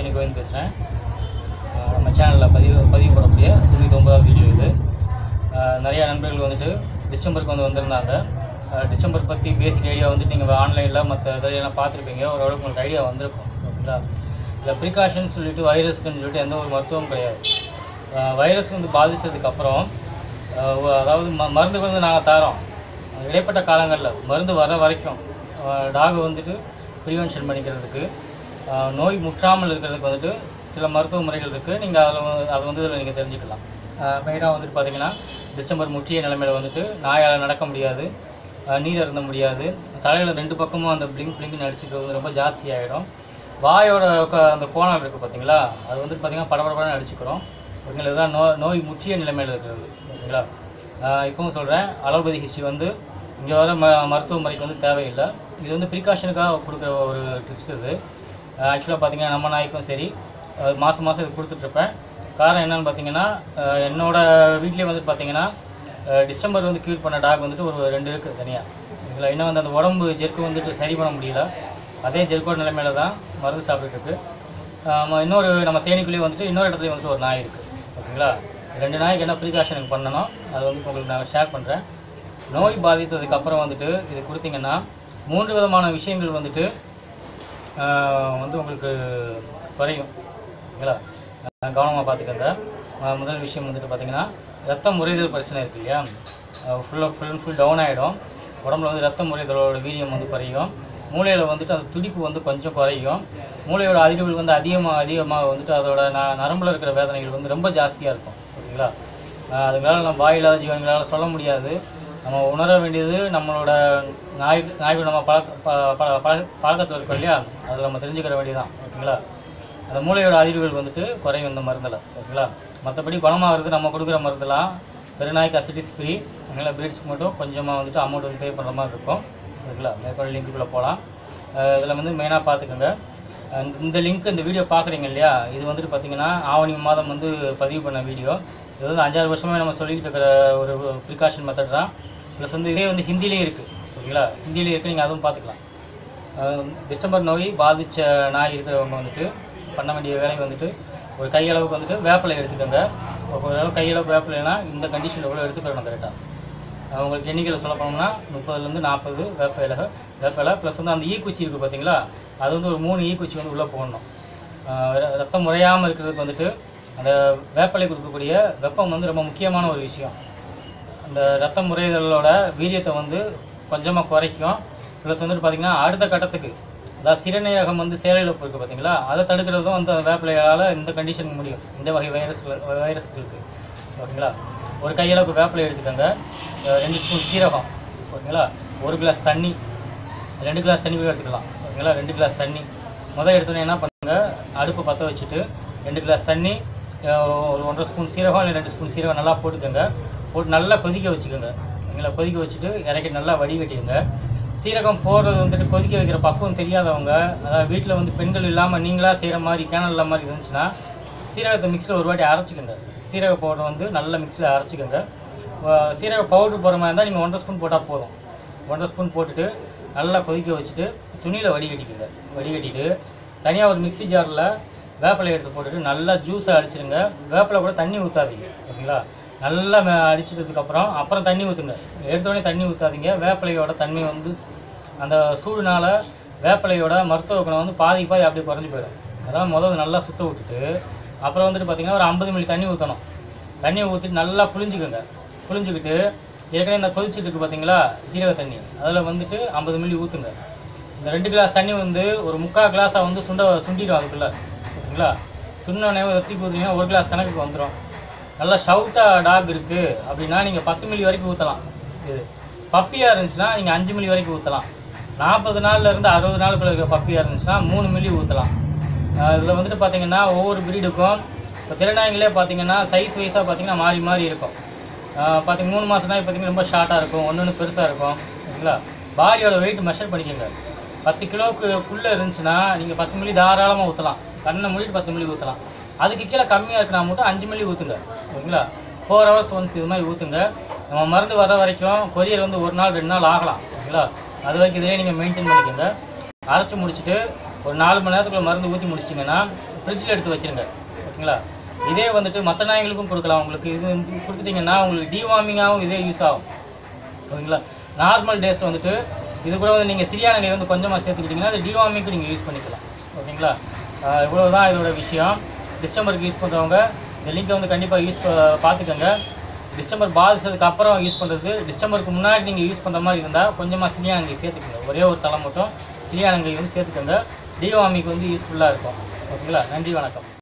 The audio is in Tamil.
தேனி கோவிந்த் பேசுகிறேன் நம்ம சேனலில் பதிவு பதிவு பண்ணக்கூடிய தொண்ணூற்றி ஒன்பதாவது வீடியோ இது. நிறையா நண்பர்கள் வந்துட்டு டிசம்பருக்கு வந்து வந்திருந்தாங்க. டிசம்பர் பற்றி பேசிக் ஐடியா வந்துட்டு நீங்கள் ஆன்லைனில் மற்ற இதெல்லாம் பார்த்துருப்பீங்க. ஓரளவுக்கு உங்களுக்கு ஐடியா வந்திருக்கும் ஓகேங்களா? இல்லை ப்ரிகாஷன் சொல்லிட்டு வைரஸ்க்குன்னு சொல்லிட்டு எந்த ஒரு மருத்துவம் கிடையாது. வைரஸ் வந்து பாதித்ததுக்கப்புறம் அதாவது ம மருந்து வந்து நாங்கள் தரோம் இடைப்பட்ட காலங்களில் மருந்து வர வரைக்கும் டாக் வந்துட்டு ப்ரிவென்ஷன் பண்ணிக்கிறதுக்கு நோய் முற்றாமல் இருக்கிறதுக்கு வந்துட்டு சில மருத்துவ முறைகள் இருக்குது நீங்கள் அதில் அது வந்து இதில் நீங்கள் தெரிஞ்சுக்கலாம். மெயினாக வந்துட்டு பார்த்தீங்கன்னா டிசம்பர் முற்றிய நிலைமையில் வந்துட்டு நாயால் நடக்க முடியாது. நீர் அருந்த முடியாது. தலையில் ரெண்டு பக்கமும் அந்த பிளிங்க் பிளிங்க்னு அடிச்சுக்கிறது வந்து ரொம்ப ஜாஸ்தி ஆகிடும் வாயோட அந்த கோணம் இருக்குது பார்த்தீங்களா அது வந்துட்டு பார்த்தீங்கன்னா படபடன்னு அடிச்சுக்கிறோம். ஓகேங்களா? இதுதான் நோ நோய் முற்றிய நிலைமையில் இருக்கிறது. ஓகேங்களா? இப்போவும் சொல்கிறேன் அலோபதி ஹிஸ்ட்ரி வந்து இங்கே வர ம மருத்துவ முறைக்கு வந்து தேவையில்லை. இது வந்து ப்ரிகாஷனுக்காக கொடுக்குற ஒரு டிப்ஸ் இது. ஆக்சுவலாக பார்த்தீங்கன்னா நம்ம நாய்க்கும் சரி. மாதம் மாதம் இது கொடுத்துட்ருப்பேன். காரணம் என்னன்னு பார்த்தீங்கன்னா என்னோடய வீட்லேயே வந்துட்டு பார்த்தீங்கன்னா டிஸ்டம்பர் டிசம்பர் வந்து க்யூர் பண்ண டாக் வந்துட்டு ஒரு ரெண்டு இருக்குது தனியாக இதில் இன்னும் வந்து அந்த உடம்பு ஜெர்க்கு வந்துட்டு சரி பண்ண முடியல. அதே ஜெர்க்கோட நிலைமையில தான் மருந்து சாப்பிட்டுட்டு இருக்கு இன்னொரு நம்ம தேனிக்குள்ளேயே வந்துட்டு இன்னொரு இடத்துலையும் வந்துட்டு ஒரு நாய் இருக்குது ஓகேங்களா? ரெண்டு நாய்க்கு என்ன ப்ரிகாஷன் பண்ணணும்? அது வந்து உங்களுக்கு நான் ஷேர் பண்ணுறேன் நோய் பாதித்ததுக்கப்புறம் வந்துட்டு இது கொடுத்தீங்கன்னா மூன்று விதமான விஷயங்கள் வந்துட்டு வந்து உங்களுக்கு குறையும். ஓகேங்களா கவனமாக பார்த்துக்கங்க. முதல் விஷயம் வந்துட்டு பார்த்தீங்கன்னா ரத்தம் முறைதல் பிரச்சனை இருக்கு இல்லையா? ஃபுல்லாக ஃபுல் அண்ட் ஃபுல் டவுன் ஆகிடும் உடம்புல வந்து ரத்தம் முறைதலோட வீரியம் வந்து குறையும். மூளையில் வந்துட்டு அந்த துடிப்பு வந்து கொஞ்சம் குறையும். மூளையோட அதிர்வுகள் வந்து அதிகமாக அதிகமாக வந்துட்டு அதோட ந நரம்பில் இருக்கிற வேதனைகள் வந்து ரொம்ப ஜாஸ்தியாக இருக்கும். ஓகேங்களா? அது மேலே நம்ம வாயில்லாத ஜீவன்களால் சொல்ல முடியாது. நம்ம உணர வேண்டியது நம்மளோட நாய் நாய்கள் நம்ம பழக்க ப- பழ- பழக்கத்தில் இருக்கோம் இல்லையா? அதில் நம்ம தெரிஞ்சுக்கிற வேண்டியதான் ஓகேங்களா? அந்த மூளையோட அதிர்வுகள் வந்துட்டு குறையும் இந்த மருந்தில் ஓகேங்களா? மற்றபடி குணமாகிறது நம்ம கொடுக்குற மருந்துலாம் தெருநாய்க்கு அசிட்டிஸ் ஃப்ரீ அதனால் பிரீட்ஸ்க்கு மட்டும் கொஞ்சமாக வந்துட்டு அமௌண்ட் வந்து பே பண்ணுற மாதிரி இருக்கும் ஓகேங்களா? மேற்கொள்ள லிங்க்குள்ளே போகலாம் இதில் வந்து மெயினாக பார்த்துக்கோங்க இந்த லிங்க் இந்த வீடியோ பார்க்குறீங்க இல்லையா? இது வந்துட்டு பார்த்தீங்கன்னா ஆவணி மாதம் வந்து பதிவு பண்ண வீடியோ இது வந்து அஞ்சாறு வருஷமாக நம்ம சொல்லிக்கிட்டு இருக்கிற ஒரு ப்ரிகாஷன் மெத்தட் தான். ப்ளஸ் வந்து இதே வந்து ஹிந்திலேயும் இருக்குது ஓகேங்களா? ஹிந்திலேயும் இருக்குது நீங்கள் அதுவும் பார்த்துக்கலாம். டிஸ்டம்பர் நோய் பாதித்த நாய் இருக்கிறவங்க வந்துட்டு பண்ண வேண்டிய வேலை வந்துட்டு ஒரு கையளவுக்கு வந்துட்டு வேப்பிலை எடுத்துக்கோங்க. ஒரு அளவு கையளவுக்கு வேப்பிலைனா இந்த கண்டிஷனில் கூட எடுத்துக்கிறோம் கரெக்டாக உங்களுக்கு எண்ணிக்கையில் சொல்ல போனோம்னா முப்பதுலேருந்து நாற்பது வேப்ப இலக வேப்ப ப்ளஸ் வந்து அந்த ஈக்குச்சி இருக்குது பார்த்தீங்களா அது வந்து ஒரு மூணு ஈக்குச்சி வந்து உள்ளே போடணும். ரத்தம் முறையாமல் இருக்கிறதுக்கு வந்துட்டு அந்த வேப்பலை கொடுக்கக்கூடிய வெப்பம் வந்து ரொம்ப முக்கியமான ஒரு விஷயம். அந்த ரத்த முறைதலோட வீரியத்தை வந்து கொஞ்சமாக குறைக்கும். ப்ளஸ் வந்துட்டு பார்த்திங்கன்னா அடுத்த கட்டத்துக்கு அதாவது சிறுநீரகம் வந்து சேலையில் இருக்குது பார்த்தீங்களா அதை தடுக்கிறதும் வந்து அந்த வேப்பிலையால் இந்த கண்டிஷனுக்கு முடியும். இந்த வகை வைரஸ்கள் வைரஸ்களுக்கு. ஓகேங்களா? ஒரு கையளவுக்கு வேப்பிலை எடுத்துக்கோங்க. ரெண்டு ஸ்பூன் சீரகம். ஓகேங்களா? ஒரு கிளாஸ் தண்ணி. ரெண்டு கிளாஸ் தண்ணி கூட எடுத்துக்கலாம். ஓகேங்களா? ரெண்டு கிளாஸ் தண்ணி. முதல் எடுத்தோன்னே என்ன பண்ணுங்க? அடுப்பு பற்ற வச்சுட்டு ரெண்டு கிளாஸ் தண்ணி ஒரு ஒன்றரை ஸ்பூன் சீரகம் இல்லை ரெண்டு ஸ்பூன் சீரகம் நல்லா போட்டுக்கோங்க. போட்டு நல்லா கொதிக்க வச்சுக்கோங்க. எங்களை கொதிக்க வச்சுட்டு இறக்கி நல்லா வடிகட்டிடுங்க. சீரகம் போடுறது வந்துட்டு கொதிக்க வைக்கிற பக்குவம் தெரியாதவங்க அதாவது வீட்டில் வந்து பெண்கள் இல்லாமல் நீங்களாக செய்கிற மாதிரி கேனல் மாதிரி இருந்துச்சுன்னா சீரகத்தை மிக்ஸில் ஒரு வாட்டி அரைச்சிக்கோங்க. சீரக பவுடர் வந்து நல்லா மிக்ஸியில் அரைச்சிக்கோங்க. சீரக பவுடர் போடுற மாதிரி இருந்தால் நீங்கள் ஒன்றரை ஸ்பூன் போட்டால் போதும். ஒன்றரை ஸ்பூன் போட்டுட்டு நல்லா கொதிக்க வச்சுட்டு துணியில் வடிகட்டிக்கோங்க. வடிகட்டிட்டு தனியாக ஒரு மிக்ஸி ஜாரில் வேப்பிலை எடுத்து போட்டுட்டு நல்லா ஜூஸை அடிச்சிடுங்க வேப்பிலை கூட தண்ணி ஊற்றாதீங்க ஓகேங்களா? நல்லா மே- அடிச்சிட்டதுக்கப்புறம் அப்புறம் தண்ணி ஊற்றுங்க எடுத்தோடனே தண்ணி ஊற்றாதீங்க வேப்பிலையோட தண்ணி வந்து அந்த சூடுனால் வேப்பிலையோட மருத்துவ குணம் வந்து பாதி பாதி அப்படியே குறைஞ்சி போயிடும். அதெல்லாம் முதல்ல நல்லா சுத்த விட்டுட்டு அப்புறம் வந்துட்டு பார்த்தீங்கன்னா ஒரு ஐம்பது மில்லி தண்ணி ஊற்றணும் தண்ணியை ஊற்றிட்டு நல்லா புளிஞ்சிக்கோங்க புளிஞ்சிக்கிட்டு ஏற்கனவே இந்த கொதிச்சிட்டு இருக்கு பார்த்தீங்களா சீரக தண்ணி. அதில் வந்துட்டு ஐம்பது மில்லி ஊற்றுங்க இந்த ரெண்டு கிளாஸ் தண்ணி வந்து ஒரு முக்கால் கிளாஸாக வந்து சுண்ட சுண்டிடும் அதுக்குள்ளே. ஓகேங்களா சுண்ணனை தூக்கி ஊற்றிங்கன்னா ஒரு கிளாஸ் கணக்குக்கு வந்துடும் நல்லா ஷவுட்டாக டாக் இருக்குது அப்படின்னா நீங்கள் பத்து மில்லி வரைக்கும் ஊற்றலாம் இது பப்பியாக இருந்துச்சுன்னா நீங்கள் அஞ்சு மில்லி வரைக்கும் ஊற்றலாம் நாற்பது நாள்லேருந்து அறுபது நாளுக்குள்ள இருக்கிற பப்பியாக இருந்துச்சுன்னா மூணு மில்லி ஊற்றலாம் இதில் வந்துட்டு பார்த்தீங்கன்னா ஒவ்வொரு பிரீடுக்கும் இப்போ திருநாயங்களே பார்த்தீங்கன்னா சைஸ் வைஸாக பார்த்தீங்கன்னா மாறி மாறி இருக்கும். பார்த்தீங்க மூணு மாதம்னா நாய் பார்த்தீங்கன்னா ரொம்ப ஷார்ட்டாக இருக்கும். ஒன்று ஒன்று பெருசாக இருக்கும். சரிங்களா? பாடியோட வெயிட் மெஷர் பண்ணிக்கோங்க. பத்து கிலோவுக்குள்ளே இருந்துச்சுன்னா நீங்கள் பத்து மில்லி தாராளமாக ஊற்றலாம் கண்ணை மூடிட்டு பத்து மில்லி ஊற்றலாம் அதுக்கு கீழே கம்மியாக இருக்குனா மட்டும் அஞ்சு மில்லி ஊற்றுங்க ஓகேங்களா? ஃபோர் ஹவர்ஸ் ஒன்ஸ் இது மாதிரி ஊற்றுங்க நம்ம மருந்து வர வரைக்கும் கொரியர் வந்து ஒரு நாள் ரெண்டு நாள் ஆகலாம். ஓகேங்களா? அது வரைக்கும் இதே நீங்கள் மெயின்டைன் பண்ணிக்கோங்க. அரைச்சி முடிச்சுட்டு ஒரு நாலு மணி நேரத்துக்குள்ள மருந்து ஊற்றி முடிச்சிட்டிங்கன்னா ஃப்ரிட்ஜில் எடுத்து வச்சிருங்க. ஓகேங்களா? இதே வந்துட்டு மற்ற நாய்களுக்கும் கொடுக்கலாம். உங்களுக்கு இது வந்து கொடுத்துட்டிங்கன்னா உங்களுக்கு டிவார்மிங்காகவும் இதே யூஸ் ஆகும். ஓகேங்களா? நார்மல் டேஸ்ட் வந்துட்டு இது கூட வந்து நீங்கள் சிறியான நெய் வந்து கொஞ்சமாக சேர்த்துக்கிட்டிங்கன்னா அது டிவார்மிங்க்கு நீங்கள் யூஸ் பண்ணிக்கலாம். ஓகேங்களா? இவ்வளோ தான் இதோட விஷயம். டிஸ்டம்பருக்கு யூஸ் பண்ணுறவங்க இந்த லிங்கை வந்து கண்டிப்பாக யூஸ் பார்த்துக்கோங்க. டிஸ்டம்பர் பாதிச்சதுக்கு அப்புறம் யூஸ் பண்ணுறது டிஸ்டம்பருக்கு முன்னாடி நீங்கள் யூஸ் பண்ணுற மாதிரி இருந்தால் கொஞ்சமாக சிலியானங்கை சேர்த்துக்கோங்க. ஒரே ஒரு தலை மட்டும் சிலியானங்கை வந்து சேர்த்துக்கோங்க. டிவார்மிக்கு வந்து யூஸ்ஃபுல்லாக இருக்கும். ஓகேங்களா? நன்றி வணக்கம்.